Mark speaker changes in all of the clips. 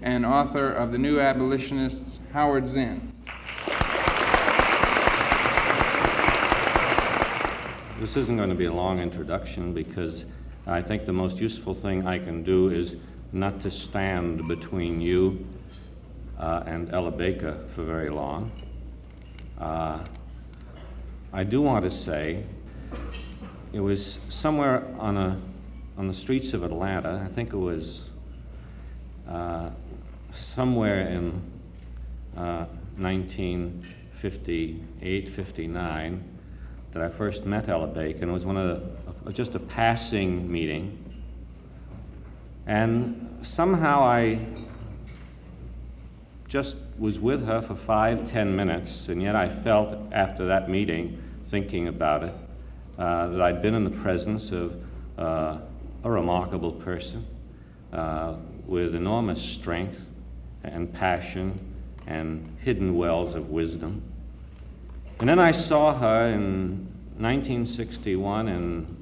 Speaker 1: and author of The New Abolitionists, Howard Zinn.
Speaker 2: This isn't going to be a long introduction because I think the most useful thing I can do is not to stand between you uh, and Ella Baker for very long. Uh, I do want to say it was somewhere on, a, on the streets of Atlanta, I think it was uh, somewhere in uh, 1958, 59 that I first met Ella and it was one of the, just a passing meeting. And somehow I just was with her for five, ten minutes, and yet I felt after that meeting, thinking about it, uh, that I'd been in the presence of uh, a remarkable person uh, with enormous strength and passion and hidden wells of wisdom. And then I saw her in 1961 in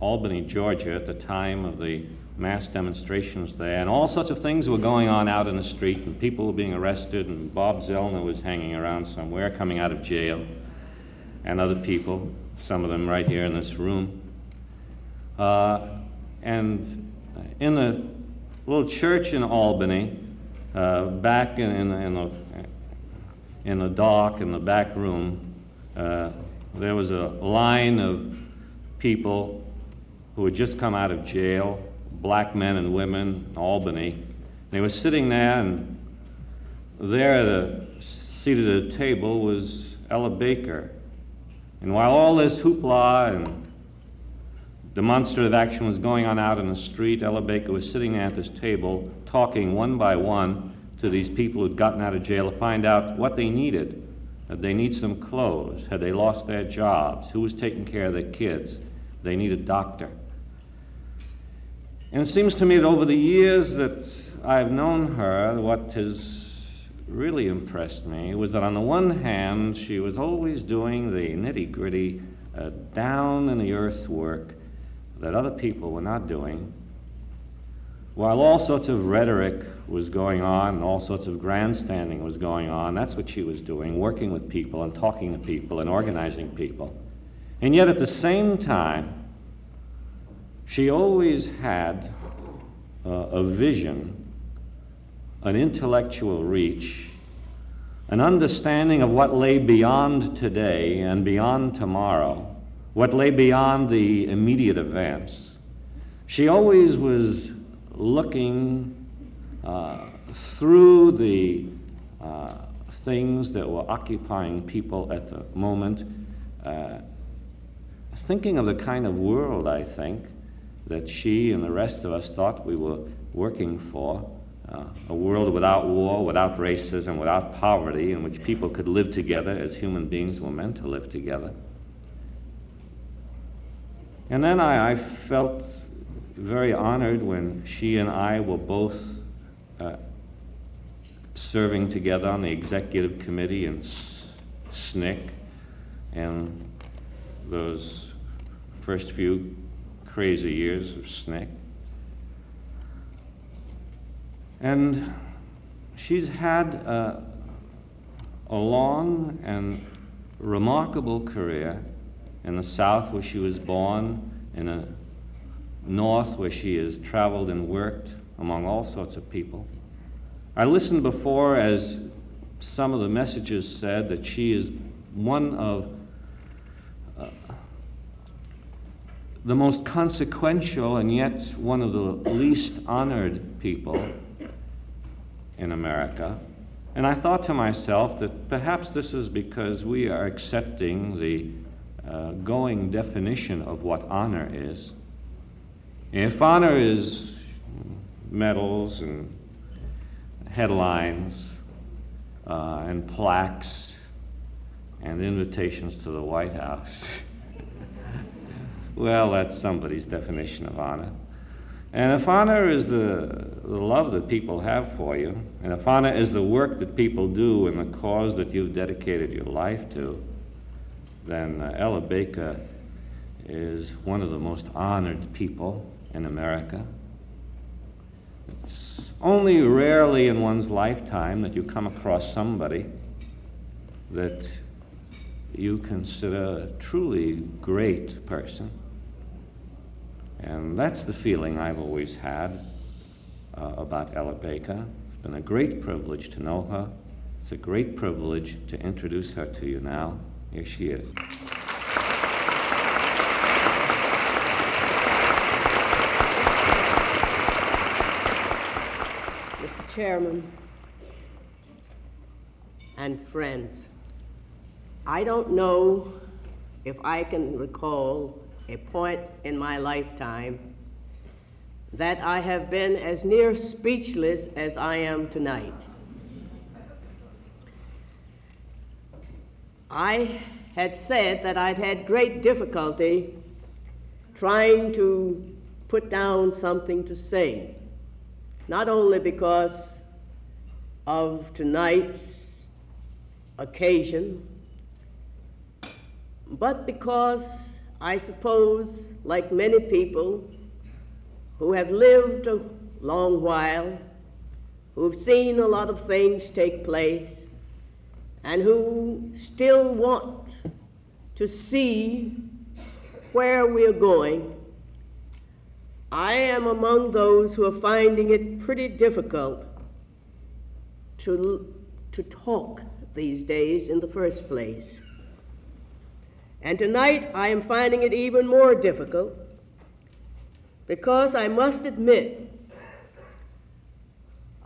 Speaker 2: Albany, Georgia, at the time of the mass demonstrations there, and all sorts of things were going on out in the street, and people were being arrested, and Bob Zellner was hanging around somewhere, coming out of jail, and other people, some of them right here in this room. Uh, and in the little church in Albany, uh, back in, in, in, the, in the dock in the back room, uh, there was a line of people who had just come out of jail, black men and women in Albany. They were sitting there, and there at a, seated at a table was Ella Baker. And while all this hoopla and demonstrative action was going on out in the street, Ella Baker was sitting at this table talking one by one to these people who'd gotten out of jail to find out what they needed. Did they need some clothes? Had they lost their jobs? Who was taking care of their kids? They need a doctor. And it seems to me that over the years that I've known her, what has really impressed me was that on the one hand, she was always doing the nitty gritty, uh, down in the earth work that other people were not doing, while all sorts of rhetoric was going on and all sorts of grandstanding was going on. That's what she was doing, working with people and talking to people and organizing people. And yet at the same time, she always had uh, a vision, an intellectual reach, an understanding of what lay beyond today and beyond tomorrow, what lay beyond the immediate events. She always was looking uh, through the uh, things that were occupying people at the moment, uh, thinking of the kind of world, I think, that she and the rest of us thought we were working for. Uh, a world without war, without racism, without poverty, in which people could live together as human beings were meant to live together. And then I, I felt very honored when she and I were both uh, serving together on the executive committee in SNCC and those first few crazy years of SNCC. And she's had a, a long and remarkable career in the South, where she was born in the north, where she has traveled and worked among all sorts of people. I listened before as some of the messages said that she is one of uh, the most consequential and yet one of the least honored people in America. And I thought to myself that perhaps this is because we are accepting the uh, going definition of what honor is. If honor is medals and headlines uh, and plaques and invitations to the White House, well, that's somebody's definition of honor. And if honor is the, the love that people have for you, and if honor is the work that people do and the cause that you've dedicated your life to, then uh, Ella Baker is one of the most honored people in America. It's only rarely in one's lifetime that you come across somebody that you consider a truly great person. And that's the feeling I've always had uh, about Ella Baker. It's been a great privilege to know her. It's a great privilege to introduce her to you now. Here she is.
Speaker 3: Mr. Chairman and friends, I don't know if I can recall a point in my lifetime that I have been as near speechless as I am tonight. I had said that I'd had great difficulty trying to put down something to say, not only because of tonight's occasion, but because I suppose, like many people who have lived a long while, who've seen a lot of things take place, and who still want to see where we're going, I am among those who are finding it pretty difficult to, to talk these days in the first place. And tonight I am finding it even more difficult because I must admit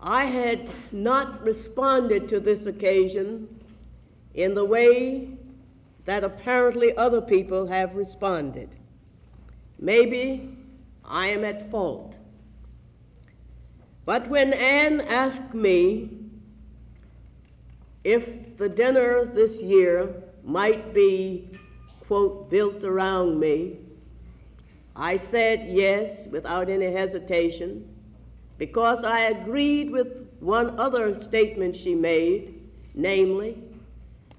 Speaker 3: I had not responded to this occasion in the way that apparently other people have responded. Maybe I am at fault. But when Anne asked me if the dinner this year might be, quote, built around me, I said yes without any hesitation because I agreed with one other statement she made, namely,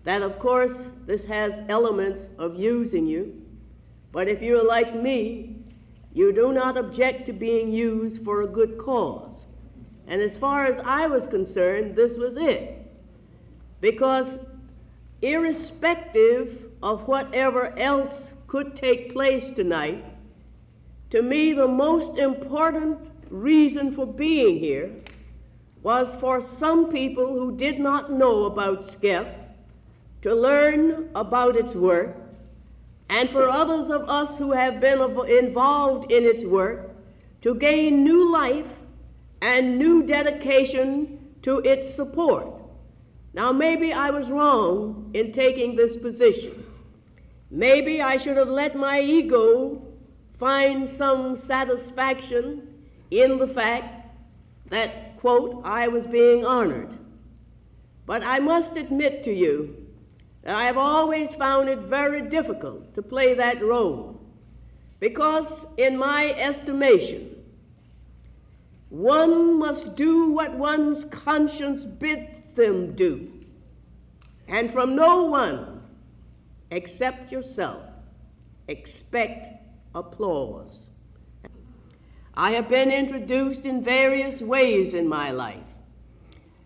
Speaker 3: that of course this has elements of using you, but if you're like me, you do not object to being used for a good cause. And as far as I was concerned, this was it. Because irrespective of whatever else could take place tonight, to me, the most important reason for being here was for some people who did not know about SCEF to learn about its work, and for others of us who have been involved in its work to gain new life and new dedication to its support. Now, maybe I was wrong in taking this position. Maybe I should have let my ego find some satisfaction in the fact that, quote, I was being honored. But I must admit to you I have always found it very difficult to play that role because, in my estimation, one must do what one's conscience bids them do, and from no one except yourself expect applause. I have been introduced in various ways in my life.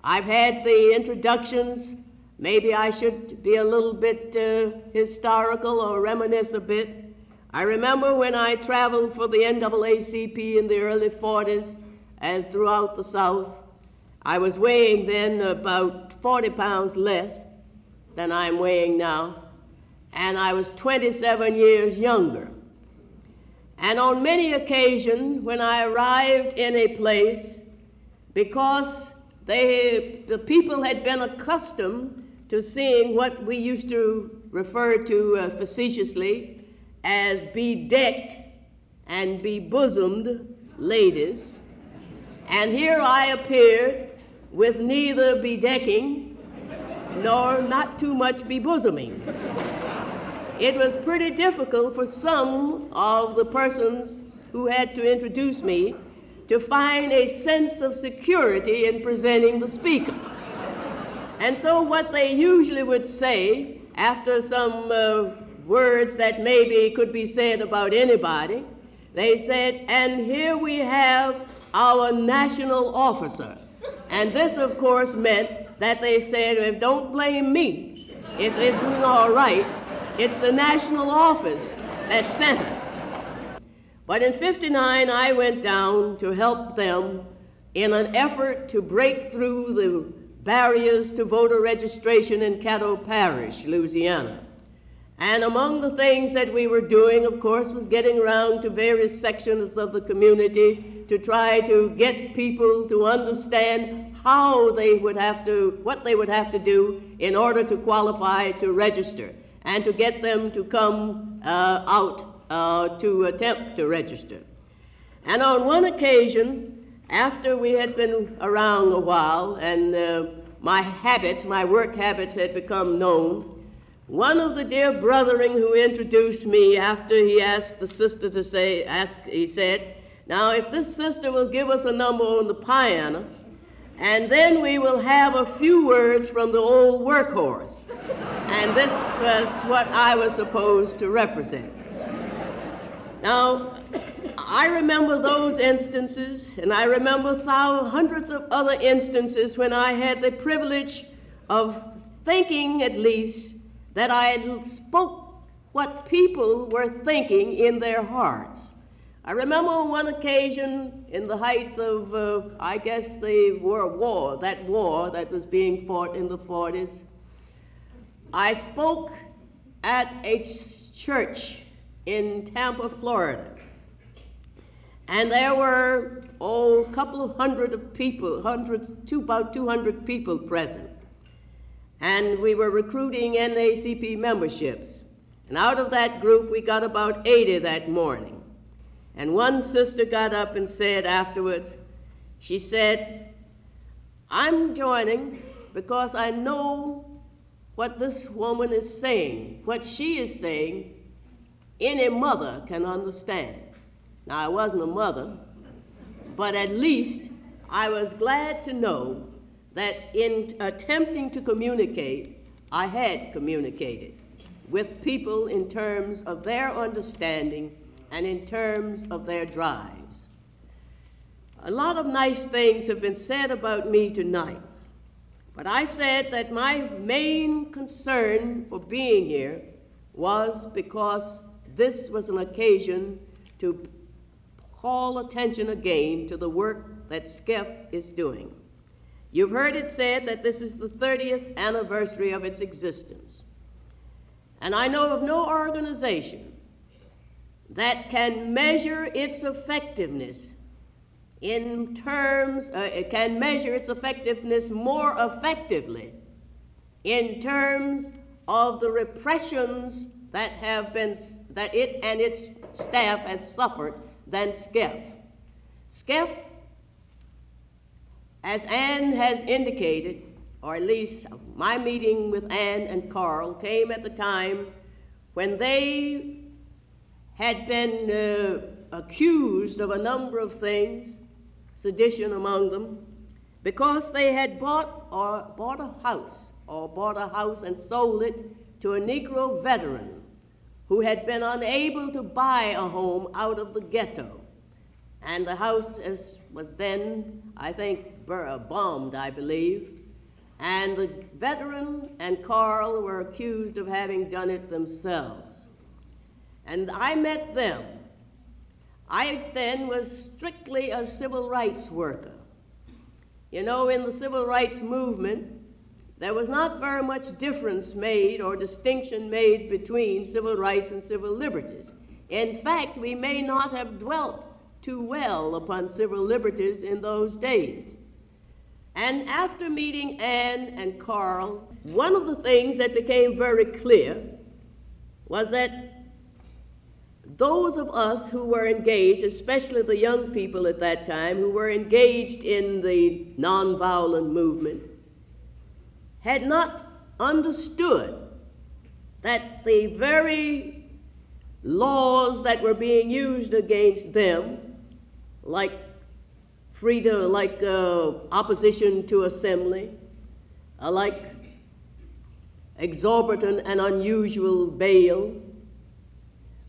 Speaker 3: I've had the introductions Maybe I should be a little bit uh, historical or reminisce a bit. I remember when I traveled for the NAACP in the early 40s and throughout the South, I was weighing then about 40 pounds less than I'm weighing now, and I was 27 years younger. And on many occasions, when I arrived in a place, because they, the people had been accustomed to seeing what we used to refer to uh, facetiously as bedecked and bebosomed ladies. And here I appeared with neither bedecking nor not too much bebosoming. It was pretty difficult for some of the persons who had to introduce me to find a sense of security in presenting the speaker. And so, what they usually would say after some uh, words that maybe could be said about anybody, they said, and here we have our national officer. And this, of course, meant that they said, if don't blame me if it's not all right, it's the national office that sent her. But in 59, I went down to help them in an effort to break through the barriers to voter registration in Caddo Parish, Louisiana. And among the things that we were doing, of course, was getting around to various sections of the community to try to get people to understand how they would have to, what they would have to do in order to qualify to register, and to get them to come uh, out uh, to attempt to register. And on one occasion, after we had been around a while and uh, my habits, my work habits had become known, one of the dear brethren who introduced me after he asked the sister to say, ask, he said, Now, if this sister will give us a number on the piano, and then we will have a few words from the old workhorse. And this was what I was supposed to represent. Now, I remember those instances, and I remember thousands, hundreds of other instances when I had the privilege of thinking, at least, that I spoke what people were thinking in their hearts. I remember on one occasion, in the height of, uh, I guess, the World War, that war that was being fought in the 40s, I spoke at a church in Tampa, Florida. And there were, oh, a couple of hundred of people, hundreds, two, about 200 people present and we were recruiting NAACP memberships. And out of that group, we got about 80 that morning. And one sister got up and said afterwards, she said, I'm joining because I know what this woman is saying. What she is saying, any mother can understand. Now, I wasn't a mother, but at least I was glad to know that in attempting to communicate, I had communicated with people in terms of their understanding and in terms of their drives. A lot of nice things have been said about me tonight, but I said that my main concern for being here was because this was an occasion to call attention again to the work that SCEF is doing. You've heard it said that this is the 30th anniversary of its existence. And I know of no organization that can measure its effectiveness in terms, uh, it can measure its effectiveness more effectively in terms of the repressions that have been, that it and its staff has suffered than SCEF. SCEF as Anne has indicated, or at least my meeting with Anne and Carl came at the time when they had been uh, accused of a number of things, sedition among them, because they had bought or bought a house or bought a house and sold it to a Negro veteran who had been unable to buy a home out of the ghetto. And the house is, was then, I think, uh, bombed, I believe. And the veteran and Carl were accused of having done it themselves. And I met them. I then was strictly a civil rights worker. You know, in the civil rights movement, there was not very much difference made or distinction made between civil rights and civil liberties. In fact, we may not have dwelt too well upon civil liberties in those days. And after meeting Anne and Carl, one of the things that became very clear was that those of us who were engaged, especially the young people at that time who were engaged in the nonviolent movement, had not understood that the very laws that were being used against them, like freedom, like uh, opposition to assembly, uh, like exorbitant and unusual bail,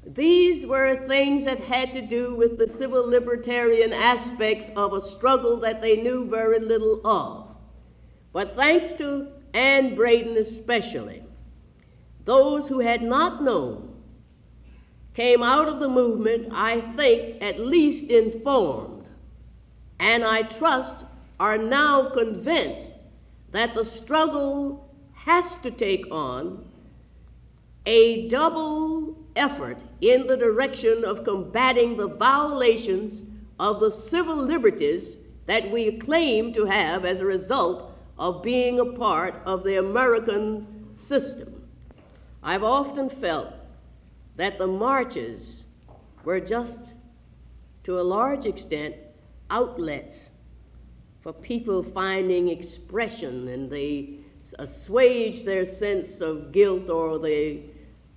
Speaker 3: These were things that had to do with the civil libertarian aspects of a struggle that they knew very little of. But thanks to Anne Braden especially, those who had not known came out of the movement, I think, at least informed, and I trust are now convinced that the struggle has to take on a double effort in the direction of combating the violations of the civil liberties that we claim to have as a result of being a part of the American system. I've often felt that the marches were just, to a large extent, outlets for people finding expression and they assuage their sense of guilt or they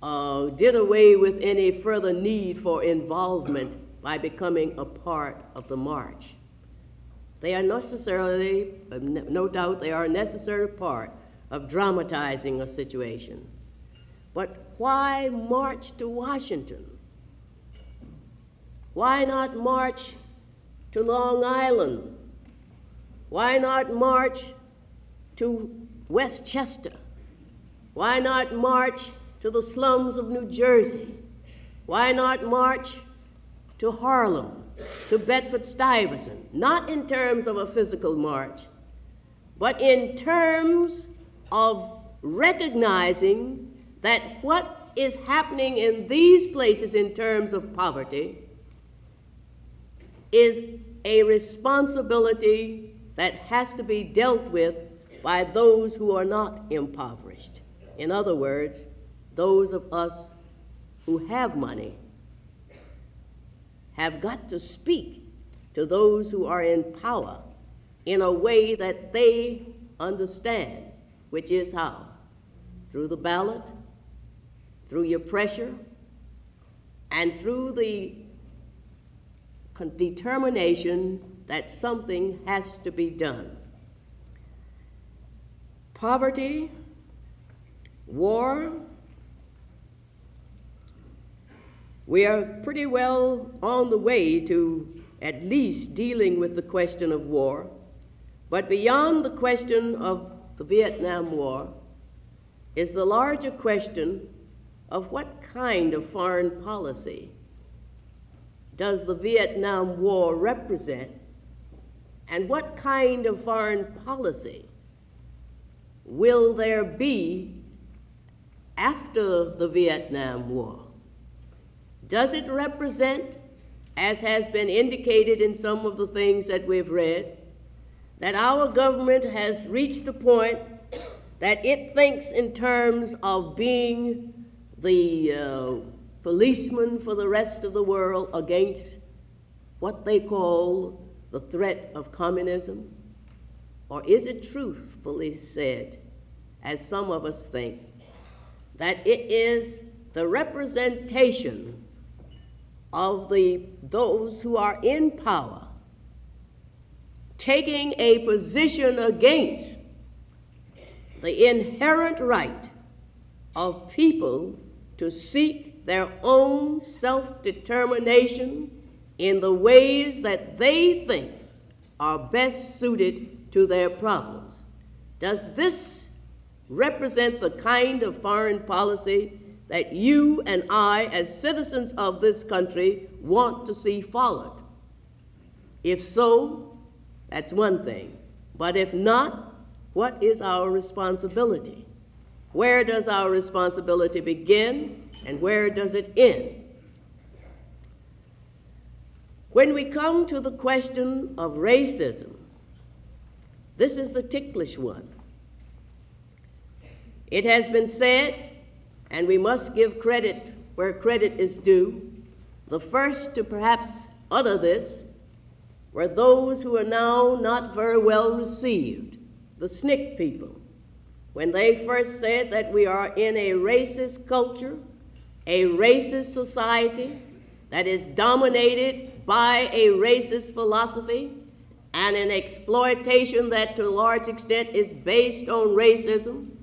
Speaker 3: uh, did away with any further need for involvement by becoming a part of the march. They are necessarily, no doubt, they are a necessary part of dramatizing a situation. But why march to Washington? Why not march to Long Island? Why not march to Westchester? Why not march to the slums of New Jersey? Why not march to Harlem, to Bedford Stuyvesant? Not in terms of a physical march, but in terms of recognizing that what is happening in these places in terms of poverty is a responsibility that has to be dealt with by those who are not impoverished. In other words, those of us who have money have got to speak to those who are in power in a way that they understand, which is how? Through the ballot, through your pressure, and through the determination that something has to be done. Poverty, war, we are pretty well on the way to at least dealing with the question of war. But beyond the question of the Vietnam War is the larger question of what kind of foreign policy does the Vietnam War represent, and what kind of foreign policy will there be after the Vietnam War? Does it represent, as has been indicated in some of the things that we've read, that our government has reached a point that it thinks in terms of being the uh, policeman for the rest of the world against what they call the threat of communism? Or is it truthfully said, as some of us think, that it is the representation of the, those who are in power taking a position against the inherent right of people to seek their own self determination in the ways that they think are best suited to their problems. Does this represent the kind of foreign policy that you and I, as citizens of this country, want to see followed? If so, that's one thing. But if not, what is our responsibility? Where does our responsibility begin and where does it end? When we come to the question of racism, this is the ticklish one. It has been said and we must give credit where credit is due. The first to perhaps utter this were those who are now not very well received, the SNCC people, when they first said that we are in a racist culture, a racist society that is dominated by a racist philosophy and an exploitation that to a large extent is based on racism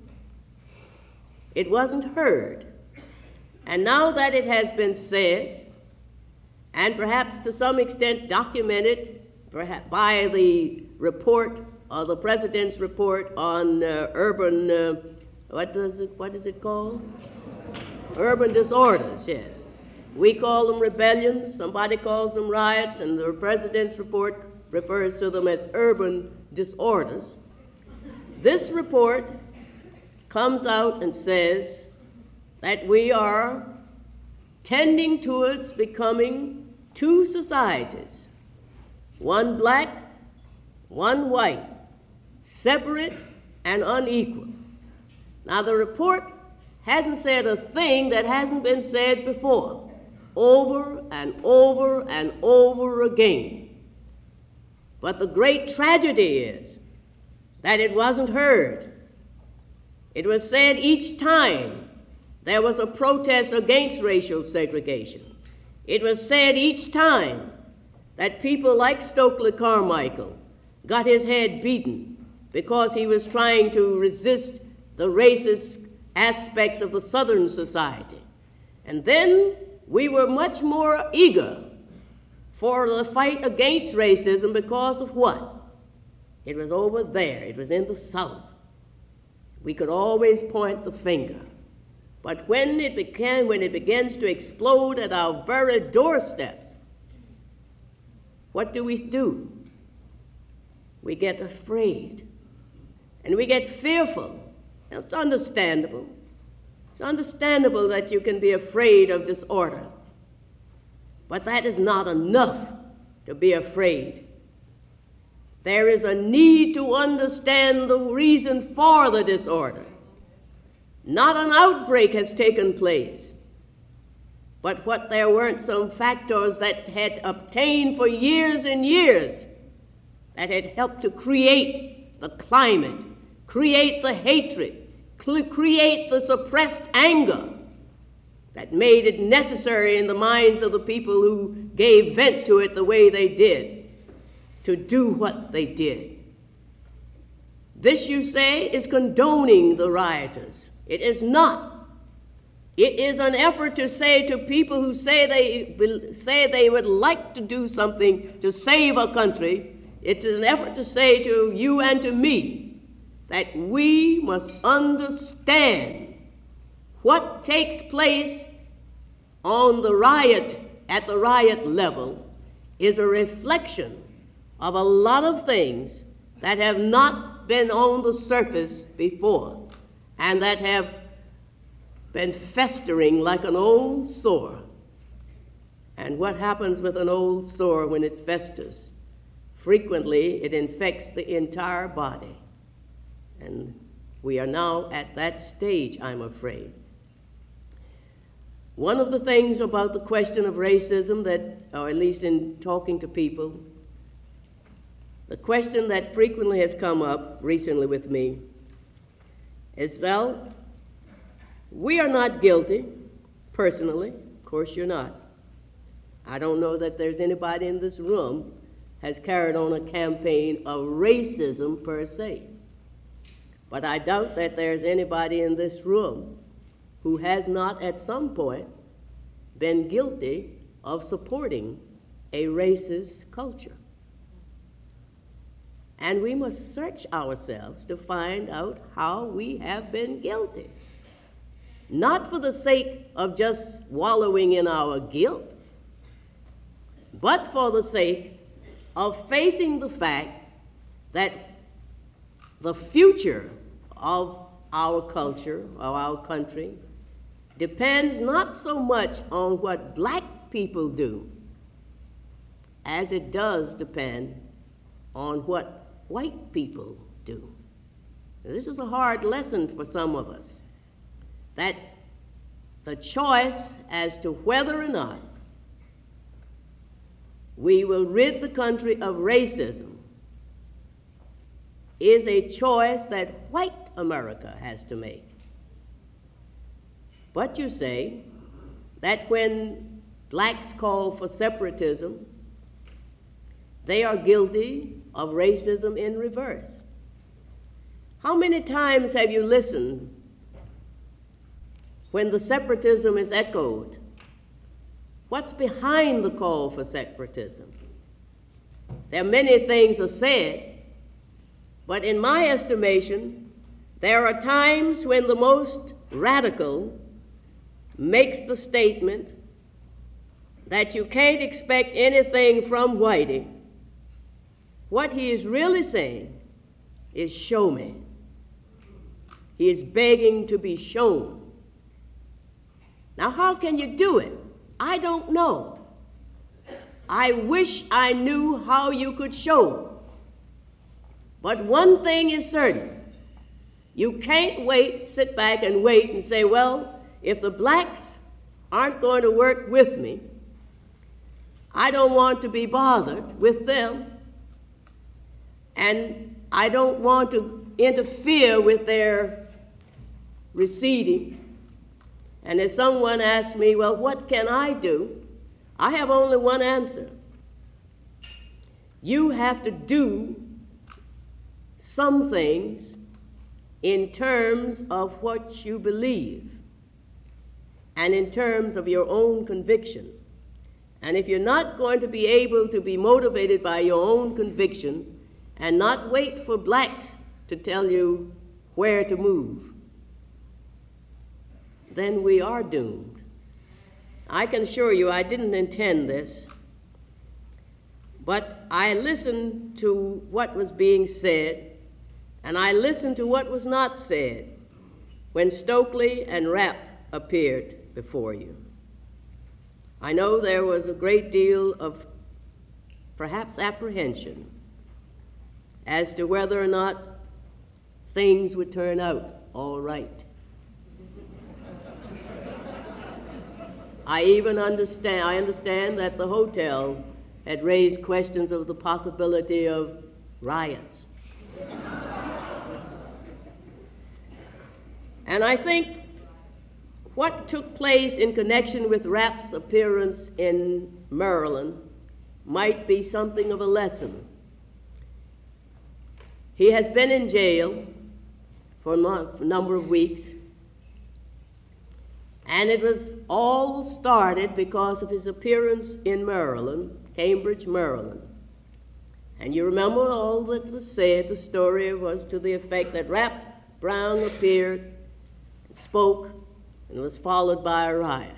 Speaker 3: it wasn't heard And now that it has been said, and perhaps to some extent documented perhaps by the report or the president's report on uh, urban, uh, what, does it, what is it called? Urban disorders, yes. We call them rebellions, somebody calls them riots, and the president's report refers to them as urban disorders. This report comes out and says that we are tending towards becoming two societies one black, one white, separate and unequal. Now, the report hasn't said a thing that hasn't been said before, over and over and over again. But the great tragedy is that it wasn't heard. It was said each time there was a protest against racial segregation. It was said each time that people like Stokely Carmichael got his head beaten because he was trying to resist the racist aspects of the Southern society. And then we were much more eager for the fight against racism because of what? It was over there, it was in the South. We could always point the finger. But when it began, when it begins to explode at our very doorsteps, what do we do? We get afraid and we get fearful. It's understandable. It's understandable that you can be afraid of disorder. But that is not enough to be afraid. There is a need to understand the reason for the disorder. Not an outbreak has taken place, but what there weren't some factors that had obtained for years and years that had helped to create the climate, create the hatred, create the suppressed anger that made it necessary in the minds of the people who gave vent to it the way they did to do what they did. This, you say, is condoning the rioters. It is not. It is an effort to say to people who say they, say they would like to do something to save a country, it is an effort to say to you and to me that we must understand what takes place on the riot, at the riot level, is a reflection of a lot of things that have not been on the surface before and that have been festering like an old sore. And what happens with an old sore when it festers? Frequently, it infects the entire body. And we are now at that stage, I'm afraid. One of the things about the question of racism that, or at least in talking to people, the question that frequently has come up recently with me is well, we are not guilty, personally. Of course, you're not. I don't know that there's anybody in this room has carried on a campaign of racism per se. But I doubt that there's anybody in this room who has not at some point been guilty of supporting a racist culture. And we must search ourselves to find out how we have been guilty. Not for the sake of just wallowing in our guilt, but for the sake of facing the fact that the future of our culture, of our country, depends not so much on what black people do as it does depend on what white people do. This is a hard lesson for some of us that the choice as to whether or not we will rid the country of racism is a choice that white America has to make. But you say that when blacks call for separatism, they are guilty of racism in reverse. How many times have you listened when the separatism is echoed? What's behind the call for separatism? There are many things are said, but in my estimation, there are times when the most radical makes the statement that you can't expect anything from Whitey. What he is really saying is, Show me. He is begging to be shown. Now, how can you do it? I don't know. I wish I knew how you could show. But one thing is certain you can't wait, sit back and wait and say, well, if the blacks aren't going to work with me, I don't want to be bothered with them, and I don't want to interfere with their receding. And if someone asks me, well, what can I do? I have only one answer. You have to do some things in terms of what you believe and in terms of your own conviction. And if you're not going to be able to be motivated by your own conviction and not wait for blacks to tell you where to move, then we are doomed. I can assure you I didn't intend this, but I listened to what was being said and I listened to what was not said when Stokely and Rap appeared before you. I know there was a great deal of perhaps apprehension as to whether or not things would turn out all right. I even understand, I understand that the hotel had raised questions of the possibility of riots. And I think what took place in connection with Rap's appearance in Maryland might be something of a lesson. He has been in jail for a number of weeks, and it was all started because of his appearance in Maryland, Cambridge, Maryland. And you remember all that was said, the story was to the effect that Rap Brown appeared spoke, and was followed by a riot.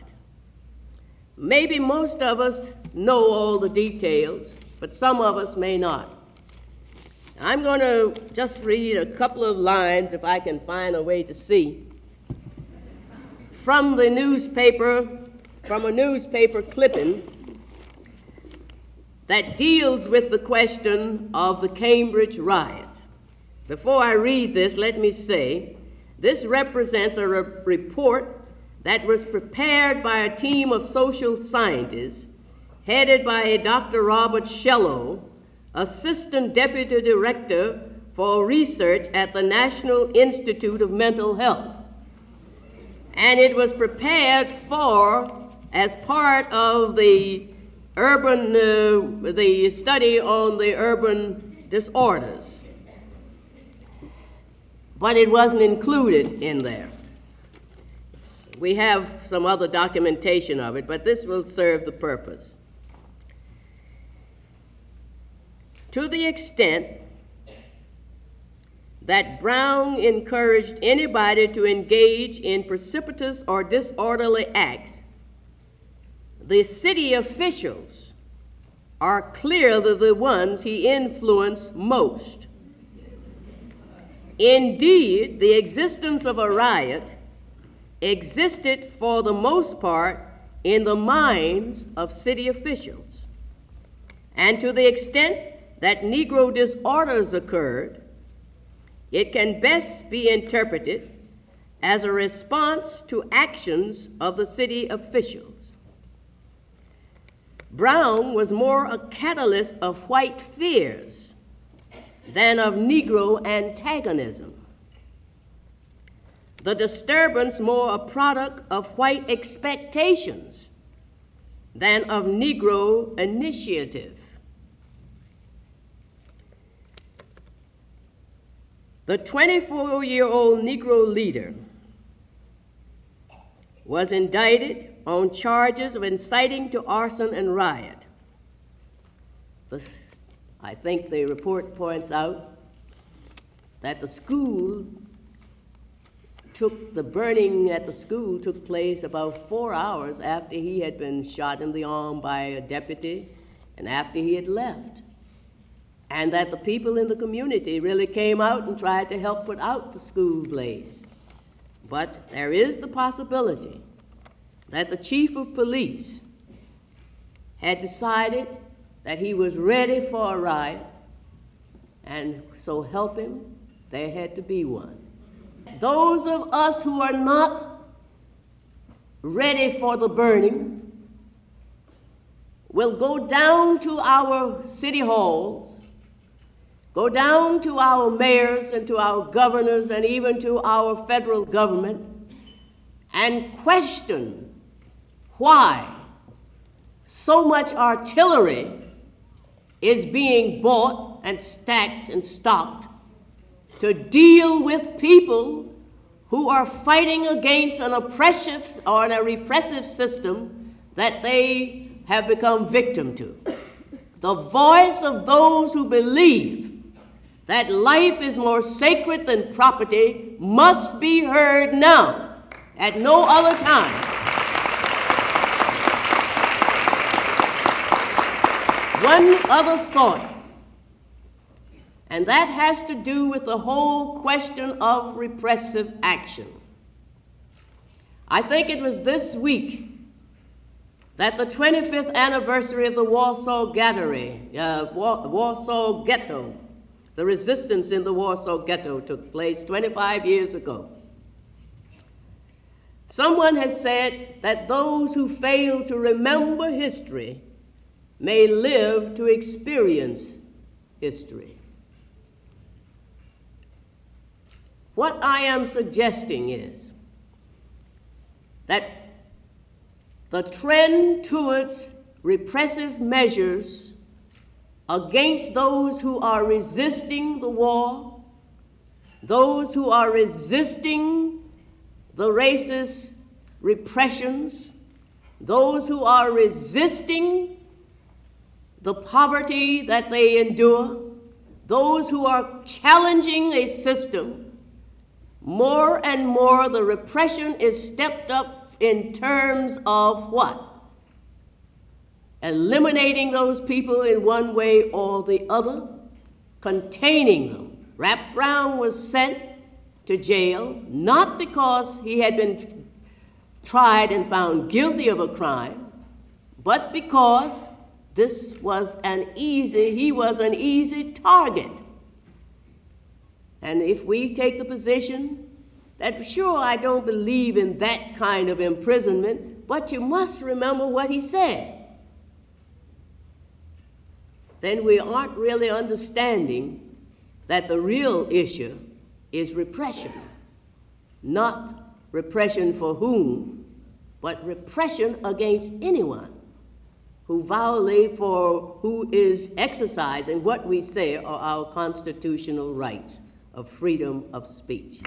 Speaker 3: Maybe most of us know all the details, but some of us may not. I'm going to just read a couple of lines, if I can find a way to see, from the newspaper, from a newspaper clipping that deals with the question of the Cambridge riots. Before I read this, let me say this represents a re report that was prepared by a team of social scientists headed by a Dr. Robert Shellow, Assistant Deputy Director for Research at the National Institute of Mental Health. And it was prepared for as part of the urban, uh, the study on the urban disorders but it wasn't included in there. We have some other documentation of it, but this will serve the purpose. To the extent that Brown encouraged anybody to engage in precipitous or disorderly acts, the city officials are clearly the ones he influenced most. Indeed, the existence of a riot existed for the most part in the minds of city officials. And to the extent that Negro disorders occurred, it can best be interpreted as a response to actions of the city officials. Brown was more a catalyst of white fears than of Negro antagonism. The disturbance more a product of white expectations than of Negro initiative. The 24 year old Negro leader was indicted on charges of inciting to arson and riot. I think the report points out that the school took, the burning at the school took place about four hours after he had been shot in the arm by a deputy and after he had left. And that the people in the community really came out and tried to help put out the school blaze. But there is the possibility that the chief of police had decided that he was ready for a riot, and so help him, there had to be one. Those of us who are not ready for the burning will go down to our city halls, go down to our mayors and to our governors and even to our federal government and question why so much artillery is being bought and stacked and stocked to deal with people who are fighting against an oppressive or a repressive system that they have become victim to. The voice of those who believe that life is more sacred than property must be heard now, at no other time. One other thought and that has to do with the whole question of repressive action. I think it was this week that the 25th anniversary of the Warsaw Ghetto, uh, Warsaw Ghetto, the resistance in the Warsaw Ghetto took place 25 years ago. Someone has said that those who fail to remember history may live to experience history. What I am suggesting is that the trend towards repressive measures against those who are resisting the war, those who are resisting the racist repressions, those who are resisting the poverty that they endure, those who are challenging a system more and more the repression is stepped up in terms of what? Eliminating those people in one way or the other, containing them. Rap Brown was sent to jail not because he had been tried and found guilty of a crime, but because this was an easy, he was an easy target and if we take the position that, sure, I don't believe in that kind of imprisonment, but you must remember what he said, then we aren't really understanding that the real issue is repression. Not repression for whom, but repression against anyone who violate for who is exercising what we say are our constitutional rights of freedom of speech.